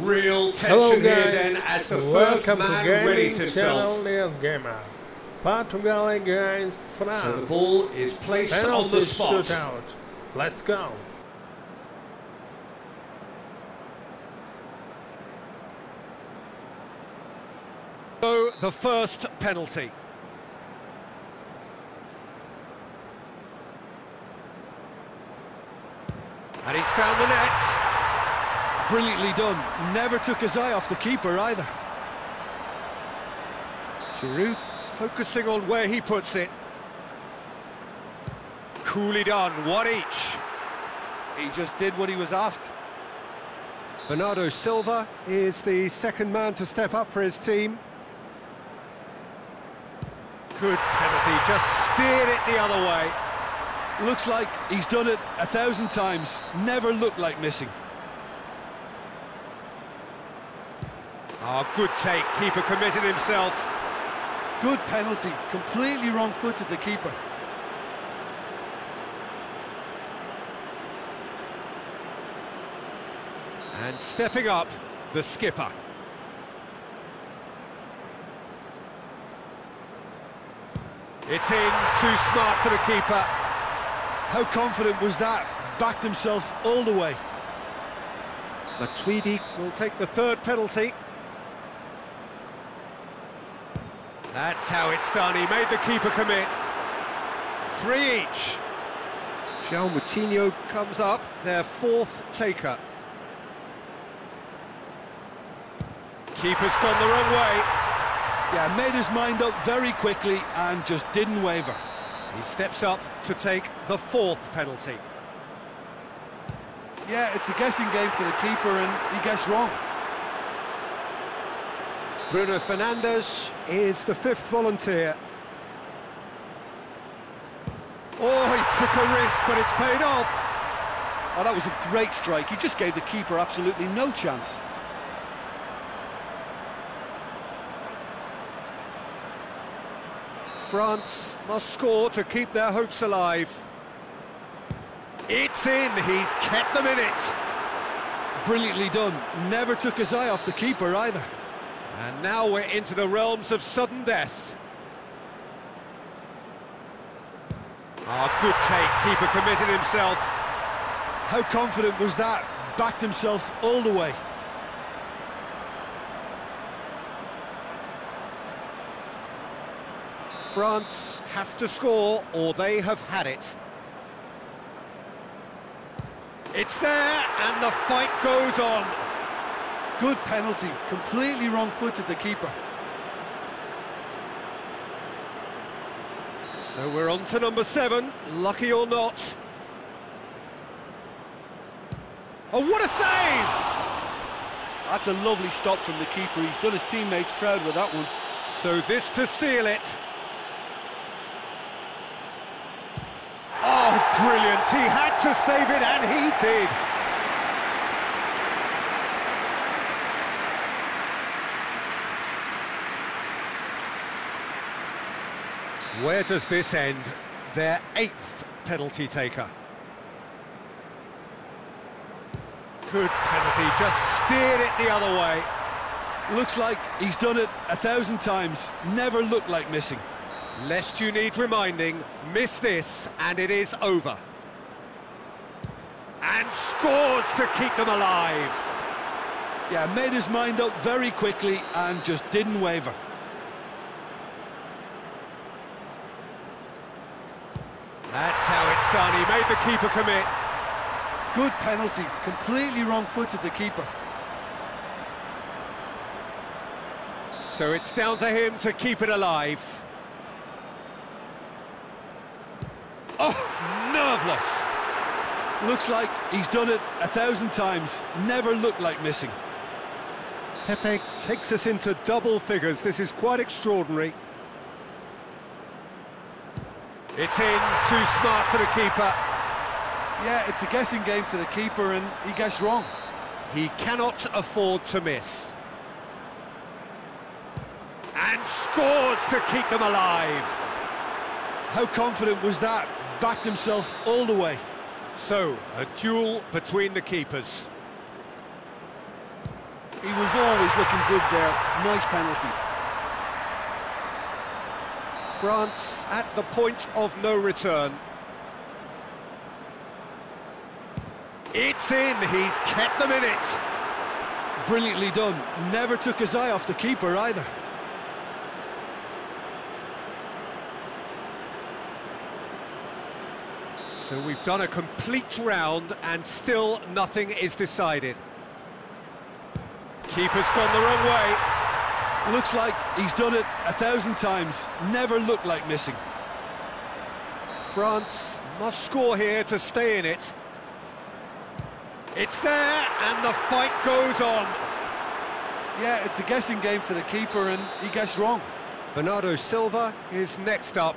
Real tension Hello here then as the first welcome man to readies Channel himself. DS Gamer. Portugal against France. So the ball is placed on the spot. shootout. Let's go. So the first penalty. And he's found the net. Brilliantly done. Never took his eye off the keeper either. Giroud focusing on where he puts it. Coolly done, one each. He just did what he was asked. Bernardo Silva is the second man to step up for his team. Good penalty, just steered it the other way. Looks like he's done it a thousand times. Never looked like missing. Oh, good take, keeper committed himself. Good penalty. Completely wrong-footed the keeper. And stepping up, the skipper. It's in, too smart for the keeper. How confident was that? Backed himself all the way. Matuidi will take the third penalty. That's how it's done, he made the keeper commit. Three each. João Moutinho comes up, their fourth taker. Keeper's gone the wrong way. Yeah, made his mind up very quickly and just didn't waver. He steps up to take the fourth penalty. Yeah, it's a guessing game for the keeper and he guessed wrong. Bruno Fernandes is the fifth volunteer. Oh, he took a risk, but it's paid off. Oh, that was a great strike. He just gave the keeper absolutely no chance. France must score to keep their hopes alive. It's in, he's kept them in it. Brilliantly done. Never took his eye off the keeper either. And now we're into the realms of sudden death. Ah, good take, keeper committed himself. How confident was that? Backed himself all the way. France have to score or they have had it. It's there and the fight goes on. Good penalty. Completely wrong-footed the keeper. So we're on to number seven, lucky or not. Oh, what a save! That's a lovely stop from the keeper. He's done his teammates proud with that one. So this to seal it. Oh, brilliant. He had to save it, and he did. Where does this end? Their eighth penalty taker. Good penalty, just steered it the other way. Looks like he's done it a thousand times. Never looked like missing. Lest you need reminding, miss this and it is over. And scores to keep them alive. Yeah, made his mind up very quickly and just didn't waver. That's how it's done, he made the keeper commit. Good penalty. Completely wrong-footed the keeper. So it's down to him to keep it alive. Oh, nerveless. Looks like he's done it a thousand times. Never looked like missing. Pepe takes us into double figures. This is quite extraordinary. It's in, too smart for the keeper. Yeah, it's a guessing game for the keeper and he guessed wrong. He cannot afford to miss. And scores to keep them alive. How confident was that? Backed himself all the way. So, a duel between the keepers. He was always looking good there. Nice penalty. France at the point of no return. It's in, he's kept them in it. Brilliantly done. Never took his eye off the keeper either. So we've done a complete round and still nothing is decided. Keeper's gone the wrong way. Looks like he's done it a thousand times. Never looked like missing. France must score here to stay in it. It's there, and the fight goes on. Yeah, it's a guessing game for the keeper, and he guessed wrong. Bernardo Silva is next up.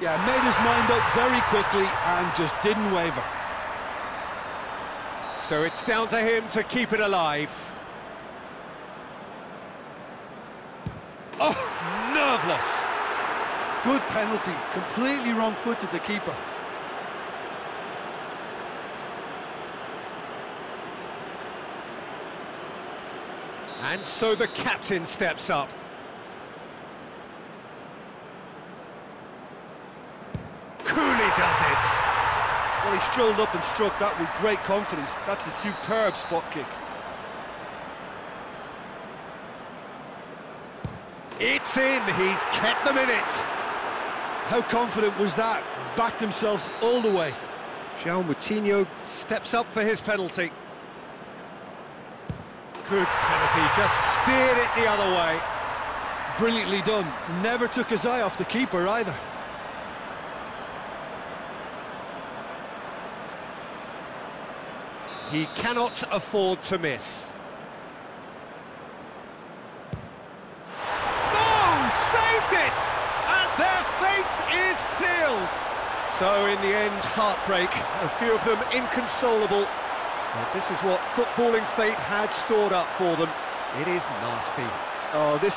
Yeah, made his mind up very quickly and just didn't waver. So it's down to him to keep it alive. Oh, nerveless. Good penalty, completely wrong footed the keeper. And so the captain steps up. Coolly does it. Well, he strolled up and struck that with great confidence. That's a superb spot kick. It's in, he's kept them in it. How confident was that? Backed himself all the way. João Moutinho steps up for his penalty. Good penalty, just steered it the other way. Brilliantly done. Never took his eye off the keeper either. He cannot afford to miss. Oh, saved it! And their fate is sealed. So in the end, heartbreak. A few of them inconsolable. This is what footballing fate had stored up for them. It is nasty. Oh, this